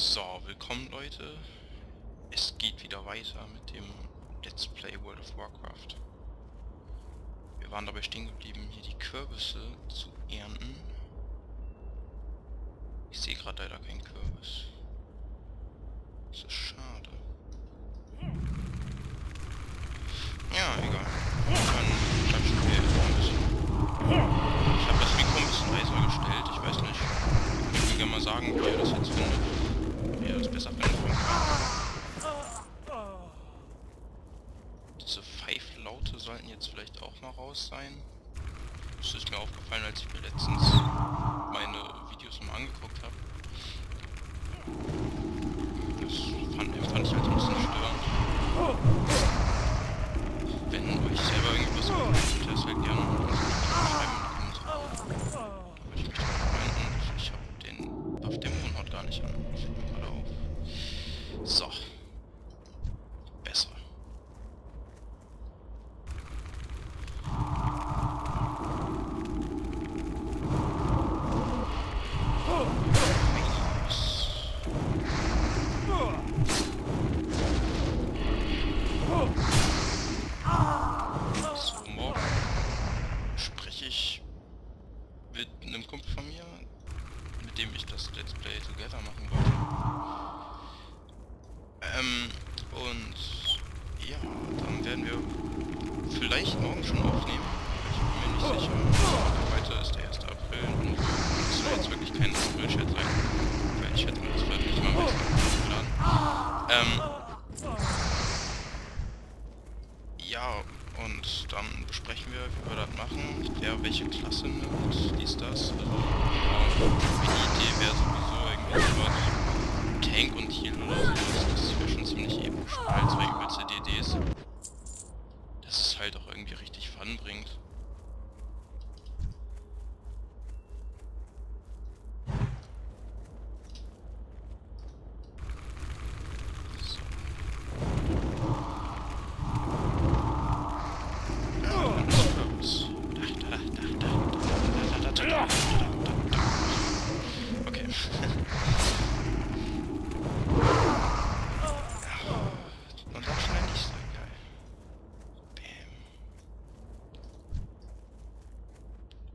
So, willkommen Leute. Es geht wieder weiter mit dem Let's Play World of Warcraft. Wir waren dabei stehen geblieben, hier die Kürbisse zu ernten. Ich sehe gerade leider keinen Kürbis. Das ist schade. Ja, egal. Dann Und dann schnell nicht so geil. Bam.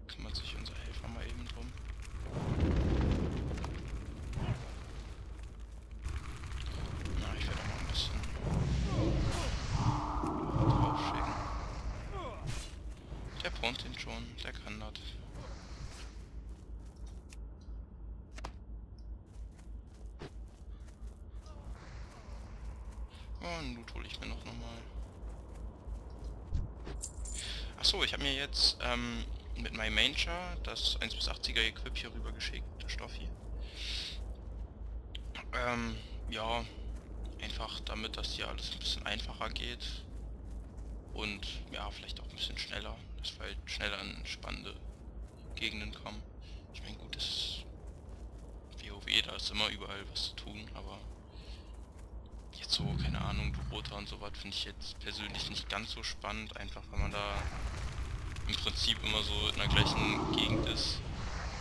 Kümmert sich unser Helfer mal eben drum. Na, ich werde mal ein bisschen draufschicken. Der braucht den schon, der kann das. Ich mir noch nochmal. Achso, ich habe mir jetzt ähm, mit meinem Manger das 1 bis 80er Equip hier rüber geschickt, der Stoff hier. Ähm, ja, einfach damit das hier alles ein bisschen einfacher geht. Und ja, vielleicht auch ein bisschen schneller, dass wir halt schneller in spannende Gegenden kommen. Ich meine, gut, das ist WoW, da ist immer überall was zu tun, aber so, keine Ahnung, Dota und sowas finde ich jetzt persönlich nicht ganz so spannend, einfach weil man da im Prinzip immer so in der gleichen Gegend ist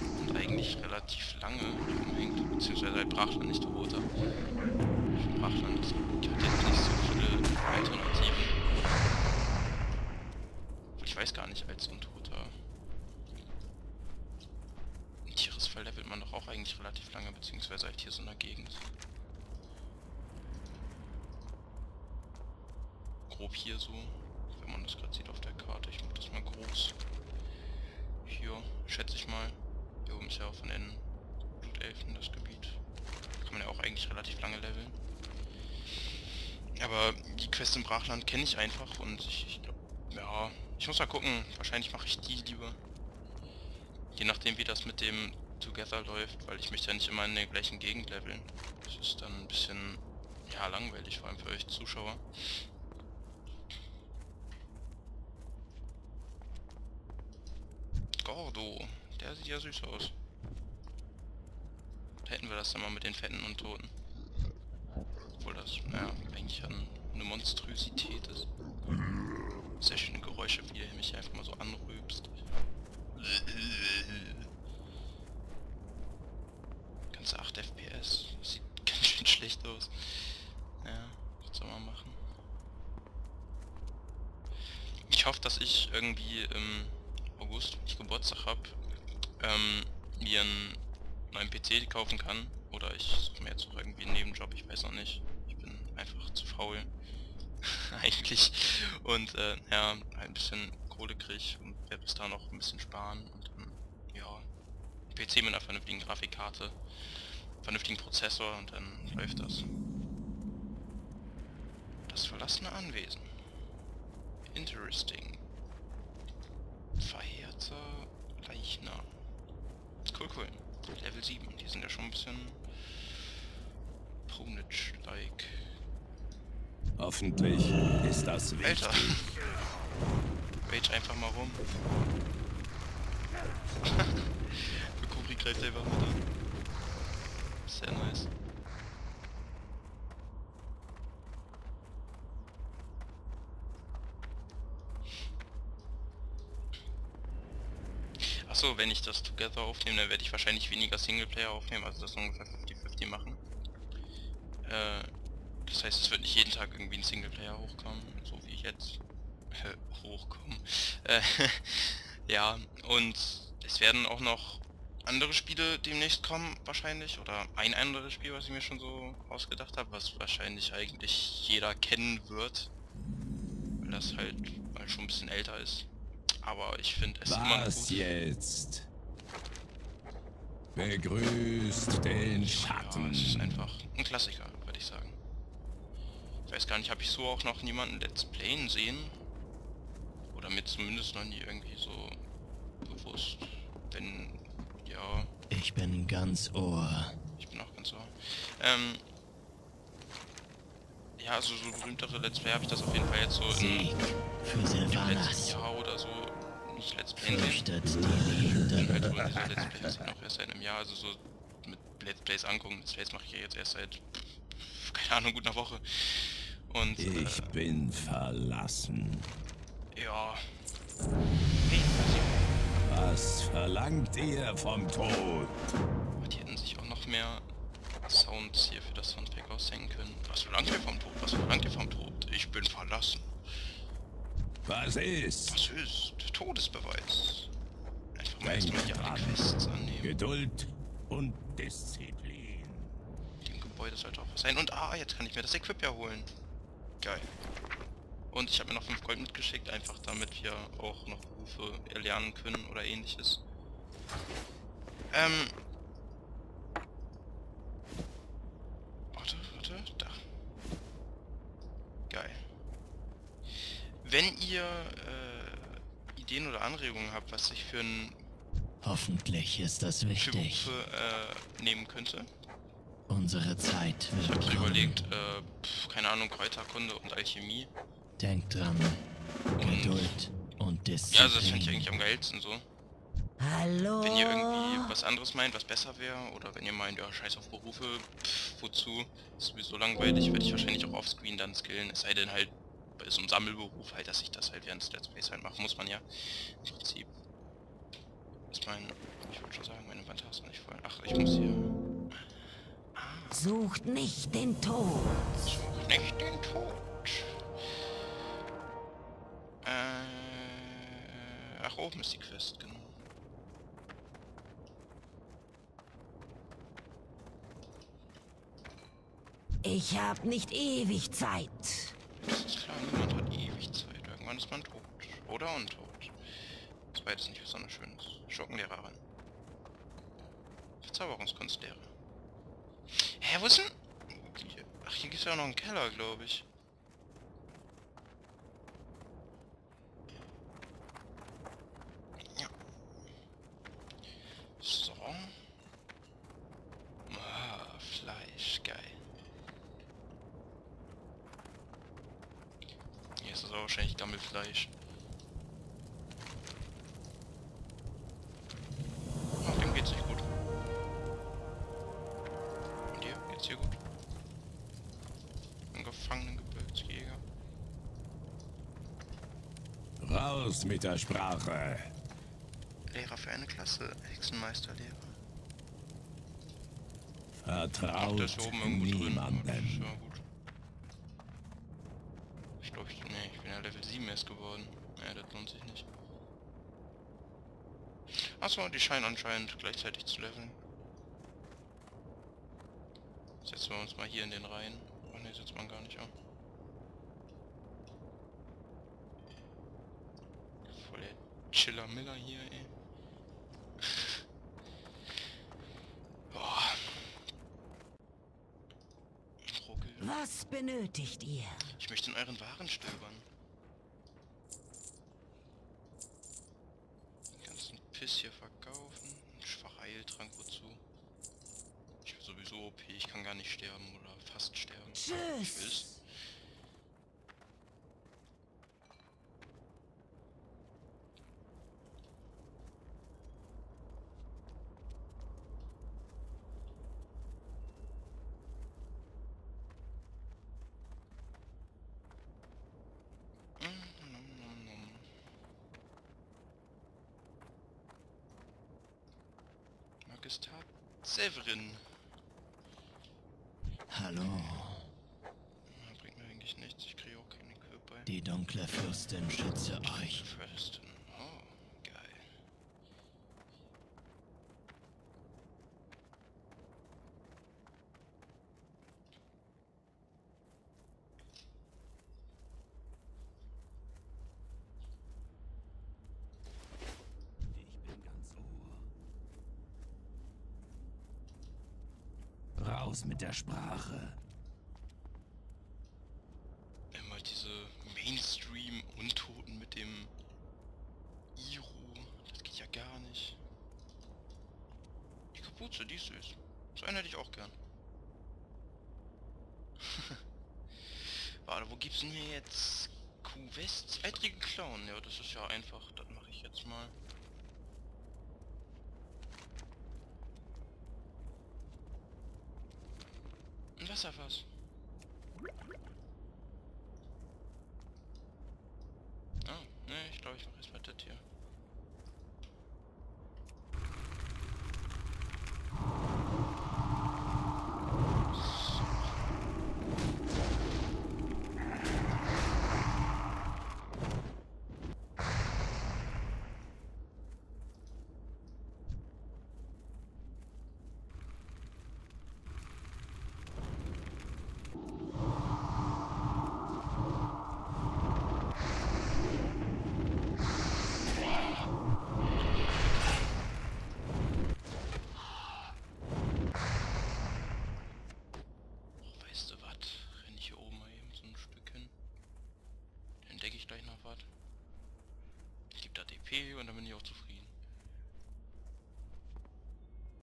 und eigentlich relativ lange rumhängt, beziehungsweise halt Brachland, nicht Dota. Brachland hat jetzt nicht so viele Alternativen. Ich weiß gar nicht, als Untoter. Tieresfall levelt man doch auch eigentlich relativ lange, beziehungsweise halt hier so in der Gegend. Grob hier so, wenn man das gerade sieht auf der Karte. Ich mach das mal groß. Hier, schätze ich mal. Hier oben ist ja auch von den Blutelfen das Gebiet. Kann man ja auch eigentlich relativ lange leveln. Aber die Quest im Brachland kenne ich einfach und ich, ich glaube, ja, ich muss mal gucken. Wahrscheinlich mache ich die lieber. Je nachdem wie das mit dem Together läuft, weil ich möchte ja nicht immer in der gleichen Gegend leveln. Das ist dann ein bisschen, ja, langweilig, vor allem für euch Zuschauer. Gordo, der sieht ja süß aus. Hätten wir das dann mal mit den Fetten und Toten. Obwohl das, naja, eigentlich eine Monstrosität ist. Sehr schöne Geräusche, wie er mich einfach mal so anrübst. Ganze 8 FPS. Sieht schlecht aus. Ja, was soll man machen? Ich hoffe, dass ich irgendwie im August, wenn ich Geburtstag habe, ähm, mir einen neuen PC kaufen kann. Oder ich suche mir jetzt auch irgendwie einen Nebenjob, ich weiß noch nicht. Ich bin einfach zu faul. Eigentlich. Und äh, ja, ein bisschen Kohle krieg und werde bis da noch ein bisschen sparen und dann, ja, PC mit einer vernünftigen Grafikkarte, vernünftigen Prozessor und dann läuft das. Das verlassene Anwesen. Interesting. Verehrter Leichnam. Cool, cool. Level 7, die sind ja schon ein bisschen Prunitsch-like. Hoffentlich ist das wichtig. Alter. Rage einfach mal rum. Kuri greift einfach mit an. Sehr nice. Achso, wenn ich das Together aufnehme, dann werde ich wahrscheinlich weniger Singleplayer aufnehmen, also das ungefähr 50-50 machen. Äh, das heißt, es wird nicht jeden Tag irgendwie ein Singleplayer hochkommen, so wie jetzt. hochkommen. Äh, ja, und es werden auch noch andere Spiele demnächst kommen, wahrscheinlich. Oder ein anderes Spiel, was ich mir schon so ausgedacht habe, was wahrscheinlich eigentlich jeder kennen wird. Weil das halt schon ein bisschen älter ist. Aber ich finde es Was immer gut. jetzt? Begrüßt den Ja, Schatten. es ist einfach ein Klassiker, würde ich sagen. Ich weiß gar nicht, habe ich so auch noch niemanden Let's Playen sehen? Oder mir zumindest noch nie irgendwie so bewusst. Wenn, ja, Ich bin ganz Ohr. ich bin auch ganz so. Ähm, ja, also so berühmtere Let's Play habe ich das auf jeden Fall jetzt so in, Sieg für im letzten Silvanas. Jahr nicht Let's sehen. Fürchtet die Ich halt so diese Let's Plays auch erst seit einem Jahr, also so mit Let's Plays angucken. Let's Plays mache ich ja jetzt erst seit, keine Ahnung, gut einer Woche. Und, Ich äh, bin verlassen. ja. Hey, Was verlangt ihr vom Tod? Die hätten sich auch noch mehr Sounds hier für das Soundpack aushängen können. Was verlangt ihr vom Tod? Was verlangt ihr vom Tod? Ich bin verlassen. Was ist? Was ist? Todesbeweis. Einfach mal erstmal dran. Quests annehmen. Geduld und Disziplin. Dem Gebäude sollte auch was sein. Und ah, jetzt kann ich mir das Equip ja holen. Geil. Und ich habe mir noch 5 Gold mitgeschickt, einfach damit wir auch noch Berufe erlernen können oder ähnliches. Ähm. Warte, warte, da. Geil. Wenn ihr äh, Ideen oder Anregungen habt, was ich für, ein, Hoffentlich ist das für wichtig. Berufe äh, nehmen könnte, Unsere Zeit Ich wird so kommen. überlegt, äh, pf, keine Ahnung, Kräuterkunde und Alchemie. Denkt dran. Geduld und Disziplin. Ja, also das finde ich eigentlich am geilsten so. Hallo? Wenn ihr irgendwie was anderes meint, was besser wäre, oder wenn ihr meint, ja, scheiß auf Berufe, pf, wozu, ist sowieso langweilig, werde ich wahrscheinlich auch offscreen dann skillen, es sei denn halt bei so einem Sammelberuf halt, dass ich das halt während des Let's Plays halt machen muss man ja. Im Prinzip. Ist mein, ich wollte schon sagen, meine Wand hast du nicht voll. Ach, ich muss hier... Sucht nicht den Tod. Such nicht den Tod. Äh, ach, oben ist die Quest, genau. Ich hab nicht ewig Zeit. Das ist klar, niemand hat ewig Irgendwann ist man tot. Oder untot. Das ist beides nicht besonders schönes. Schurkenlehrerin. Verzauberungskunstlehre. Hä, wo ist denn... Ach, hier gibt's ja auch noch einen Keller, glaube ich. So. Ah, Fleisch, geil. Hier es aber wahrscheinlich Gammelfleisch. Ach, dem geht's nicht gut. Und dir? Geht's dir gut? Ein gefangenen Gebirgsjäger. Raus mit der Sprache. Lehrer für eine Klasse. Hexenmeisterlehrer. Vertraut hier oben irgendwo drin. niemandem. Ja, gut. Ich glaube, nee, ja Level 7 erst geworden. Ja, das lohnt sich nicht. Achso, die scheinen anscheinend gleichzeitig zu leveln. Setzen wir uns mal hier in den Reihen. Oh ne, setzt man gar nicht an. Voll der Chiller Miller hier, ey. Was benötigt ihr? Ich möchte in euren Waren stöbern. Den ganzen Piss hier verkaufen. Ein schwacher Heiltrank, wozu? Ich bin sowieso OP, ich kann gar nicht sterben oder fast sterben. Tschüss. Magistat Severin. Hallo. Bringt mir eigentlich nichts, ich kriege auch keine Körper. Die dunkle Fürstin schütze euch. Fürstin. Oh, geil. Ich bin ganz Raus mit der Sprache. Immer diese Mainstream-Untoten mit dem Iro. Das geht ja gar nicht. Die Kapuze, die ist süß. So einen hätte ich auch gern. Warte, wo gibt's denn hier jetzt Q-West? Zweitrigen Clown. Ja, das ist ja einfach. Das mache ich jetzt mal. Ein Wasserfass. Ah, Und dann bin ich auch.